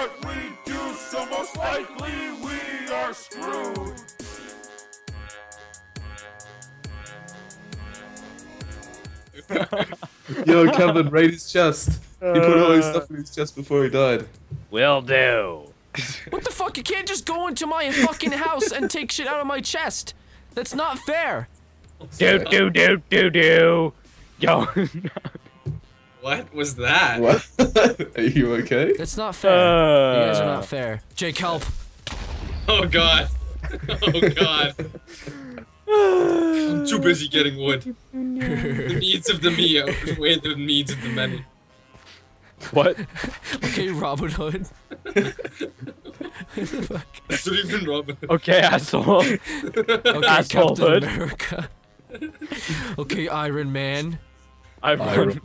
what we do, so most likely we are screwed. Yo, Kevin, raid his chest. He put all his uh. stuff in his chest before he died. Will do. What the fuck? You can't just go into my fucking house and take shit out of my chest. That's not fair. Do do do do do. Yo. What was that? What? Are you okay? That's not fair. you guys are Uh. not fair. Jake, help. Oh god. Oh god. I'm too busy getting wood. The needs of the me outweigh the needs of the many. what? Okay, Robin Hood. That's not even Robin. Okay, asshole. Okay, Asshole Captain Hood. America. okay, Iron Man. Iron. Iron.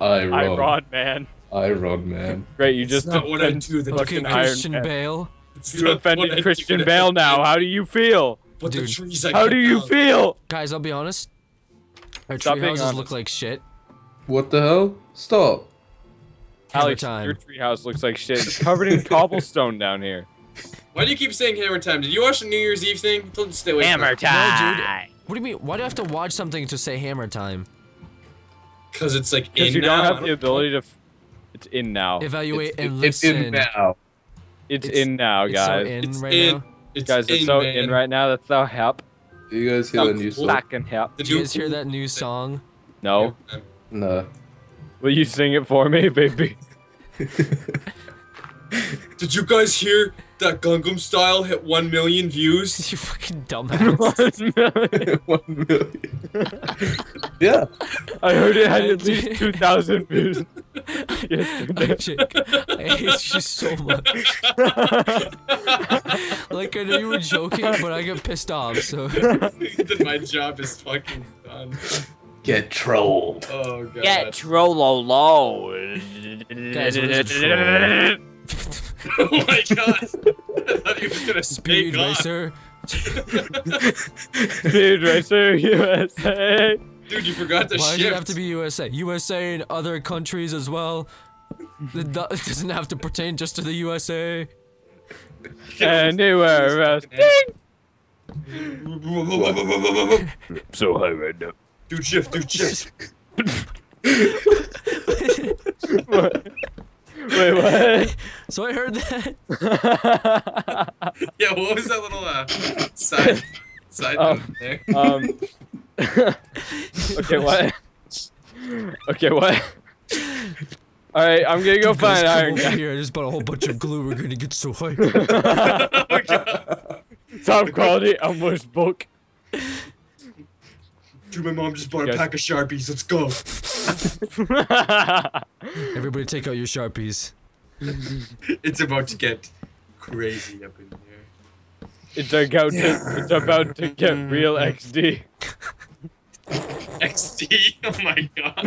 Iron. Iron Man. I Iron Man. Great, you That's just not what I do. The Fucking fucking Iron Christian Man. Bale. You offended Christian Bale now. How do you feel? But the Dude. trees I How do you down- feel? Guys, I'll be honest. Our Stop tree being houses honest. look like shit. What the hell? Stop. Hammer Alex, time. your treehouse looks like shit. It's covered in cobblestone down here. Why do you keep saying hammer time? Did you watch the New Year's Eve thing? I told you stay away Hammer from it. time. What do you mean? Why do I have to watch something to say hammer time? Cause it's like Because in you don't have the don't ability to. F- it's in now. Evaluate It's- and it's listen. in now. It's, it's- in now, guys. It's so guys. in It's right in. now. It's guys, it's so man. in right now. That's so help. Do you guys hear How the new cool. song? Fucking help. Did Did you guys hear that new song? No. No. Will you sing it for me, baby? Did you guys hear that Gangnam Style hit 1 million views? You fucking dumbass. One million. yeah. I heard it had at least 2,000 views yesterday. Jake, I hate you so much. like I know you were joking, but I get pissed off. So my job is fucking done. Get trolled. Oh god. Get Trollolo. Guys, what is a troll? oh my god. I thought he was gonna Speed speak. Racer. Speed Racer USA. Dude, you forgot to Why shift. does it have to be USA? USA and other countries as well. It doesn't have to pertain just to the USA. Anywhere else. So high right now. Dude, shift, dude, shift. Wait, what? So I heard that. Yeah, what was that little uh, side side note there? um. okay, what? Okay, what? All right, I'm gonna go Guys, find come Iron Guy. here. I just bought a whole bunch of glue. We're gonna get so hyped. oh god. Top quality Elmer's book. Dude, my mom just bought Yes. a pack of Sharpies. Let's go. Everybody, take out your sharpies. It's about to get crazy up in here. it's about to, it's about to get real XD. XD. Oh my god.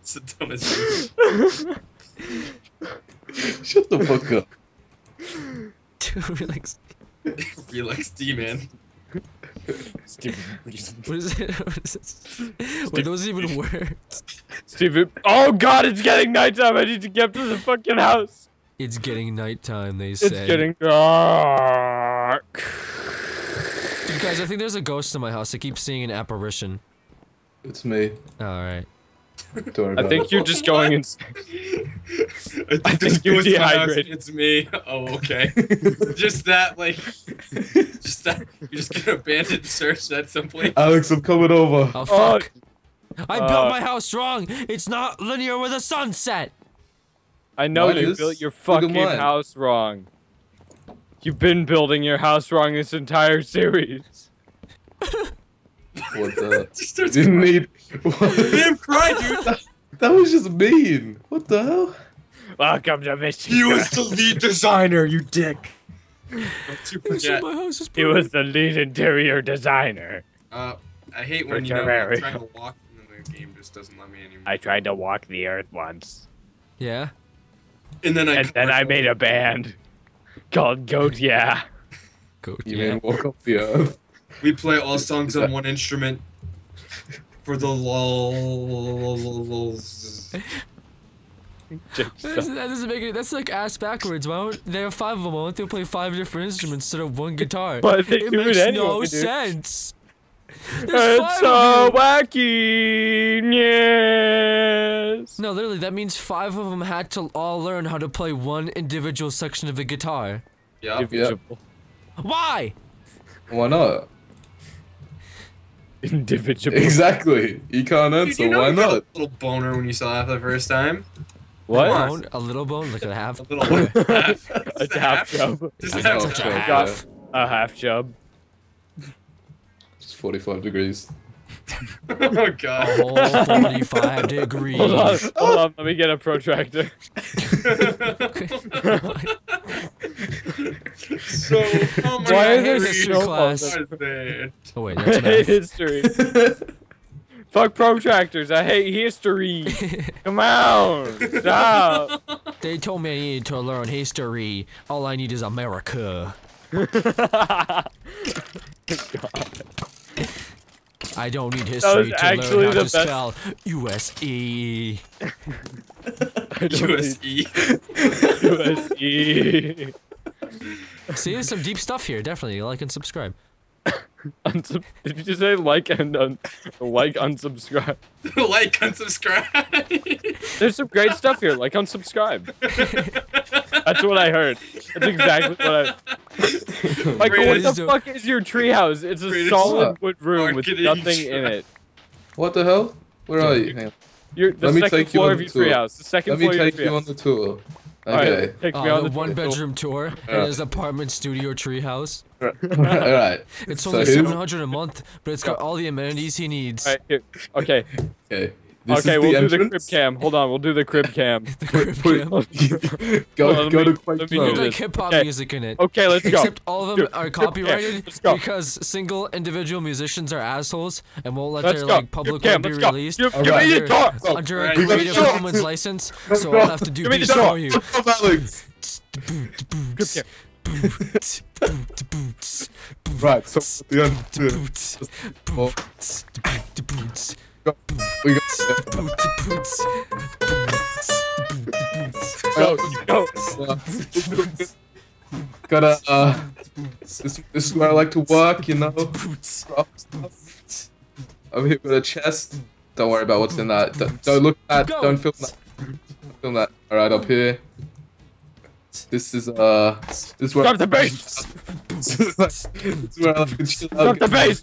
it's the dumbest thing. Shut the fuck up. Dude, relax. Real XD, man. What is it? What is this? Were those even words? Stephen. Oh god, it's getting nighttime. I need to get to the fucking house. It's getting nighttime, they say. It's getting dark. Dude, guys, I think there's a ghost in my house. I keep seeing an apparition. It's me. Alright. Don't worry I think you're just going in. I think, I think you're goes house, dehydrated. It's me. Oh, okay. just that, like, just that. You're just gonna abandon search that someplace. Alex, I'm coming over. Oh, Oh, fuck. I built uh, my house wrong. It's not linear with a sunset. I know Mine you is. built your fucking house wrong. You've been building your house wrong this entire series. What the? Just starts Didn't crying. need. What? Damn, cry, dude. That was just mean. What the hell? Welcome to Michigan. He was the lead designer, you dick. Don't you I said forget. my house is He was the lead interior designer. Uh, I hate when you know I'm trying to walk and then the game just doesn't let me anymore. I tried to walk the earth once. Yeah? and then I And then I made a band called Goat Yeah. Go. You yeah. mean walk off the earth? We play all songs on one instrument for the lulls. That doesn't, make it. That's like ass backwards. Why don't they have five of them? Why don't they play five different instruments instead of one guitar? But they it do it makes anyway, no dude. sense. There's It's so of wacky. Yes. No, literally, that means five of them had to all learn how to play one individual section of the guitar. Yeah. Individual. Why? Why not? Individual. Exactly. You can't Dude, answer. you know Why not? A little boner when you saw that for the first time. What? Come on. Bone, a little bone, like a half. A little half. A half chub. Just a half not chub. fair, Got- A half chub. It's 45 degrees. Oh A god. whole 45 degrees. Hold on. Hold on. Let me get a protractor. so, how many Why I is hate there history so class. Oh wait, I that's hate math. history. Fuck protractors. I hate history. Come on. Stop. They told me I needed to learn history. All I need is America. I don't need history to actually learn how the to best- spell E. USE. I don't USE. USE. See, there's some deep stuff here. Definitely like and subscribe. Unsub- Did you just say like and un- like unsubscribe? like and subscribe. There's some great stuff here. Like unsubscribe. That's what I heard. That's exactly what I. Michael, what Greatest- the fuck is your treehouse? It's a Greatest solid wood room with marketing nothing in it. What the hell? Where are you? Hang on. You're the Let me second take you floor on of the your tour. treehouse. The second Let me floor of your take you on treehouse. the tour. Alright, Okay. take me Uh, on the the one bedroom tour Yeah. in his apartment studio treehouse. Alright. It's So only who- 700 a month, but it's got all the amenities he needs. Alright, here. Okay. Okay. This okay, is we'll the do the crib cam. Hold on, we'll do the crib cam. The crib Put- cam. go Hold on, go let to me- quite let me slow. do There's like this. hip hop Okay. music in it. Okay, let's go. Except all of them Dude, are crib cam. copyrighted Let's go. because single individual musicians are assholes and won't let Let's their go. like public Crib cam, work be let's go. released Give, give Alright. me the door. Go. under a Right. Creative Let's go. Commons license. Let's So go. I'll have to do Give me the beats door. for you. Stop, Alex. Right, so at the end, oh, we got Go, go. gotta uh this, this is where I like to work, you know. Stuff. Over here with a chest. Don't worry about what's in that. Don't, don't look at that. Don't film that. Don't film that. Alright, up here. This is uh this is where Drop the bass. this is where I like to chill Drop out. the bass.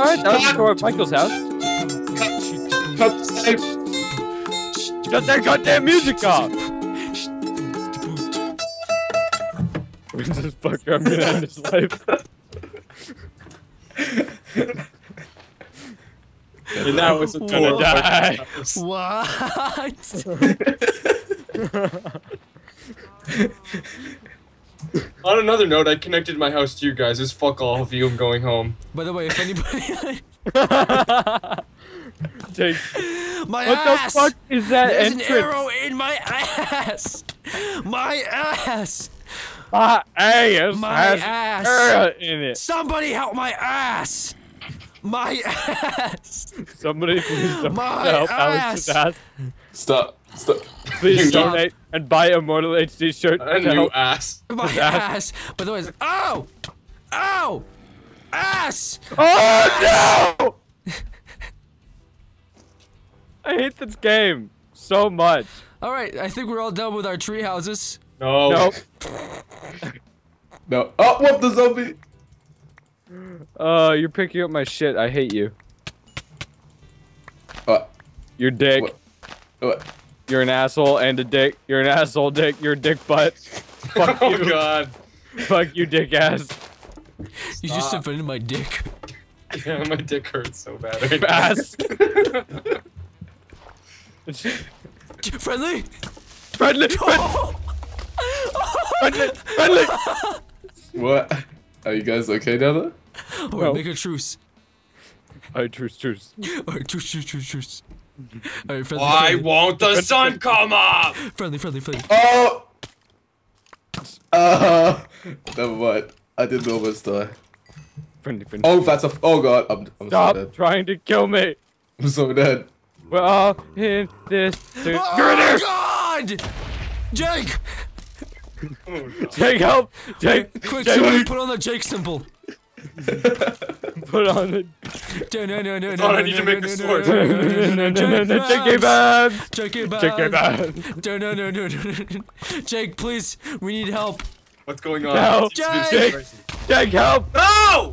Alright, that was the tour of Michael's house. Cut. Shut that goddamn music off! this fucker, I'm gonna end his life. and that was gonna Whoa. die. What? On another note, I connected my house to you guys. Just fuck all of you. I'm going home. By the way, if anybody, Take, my what ass. the fuck is that There's an arrow in my ass. My ass. My ass My has ass. arrow in it. Somebody help my ass. My ass. Somebody please don't My help Alex's ass. ass. Stop. Stop. Please Stop. donate and buy a Immortal HD shirt A to new help. ass. My His ass. By the way, it's- oh, oh, ass. Oh no! I hate this game so much. All right, I think we're all done with our tree houses. No. Nope. No. Oh, what the zombie? Uh, you're picking up my shit. I hate you. What? You're dick. What? What? You're an asshole and a dick. You're an asshole dick. You're a dick butt. Fuck Oh you. god. Fuck you, dick ass. You just offended my dick. Yeah, my dick hurts so bad. Right Fast. Friendly? friendly, friendly, friendly. What? Are you guys okay down there? Alright, No. make a truce. Alright, truce, truce. Alright, truce, truce, truce, truce. Alright, friendly, Why friendly, won't the sun come up? friendly, friendly, friendly. Oh! Uh, never mind. I didn't almost die. Friendly, friendly. Oh, that's a. Oh god, I'm, I'm so Stop dead. trying to kill me. I'm so dead. We're all in this together. Oh God! Jake! Jake, help! Jake, Quick, Jake, somebody put on the Jake symbol. put on the No, no, no, no, no, I need to make no, a sword. no, no, no, no, no, no, Jake Babs. Babs! Jake Babs. Jake Babs! No, no, no, no, no, no. Jake, please, we need help. What's going on? No. It seems to be Jake! Jake, help! Ah!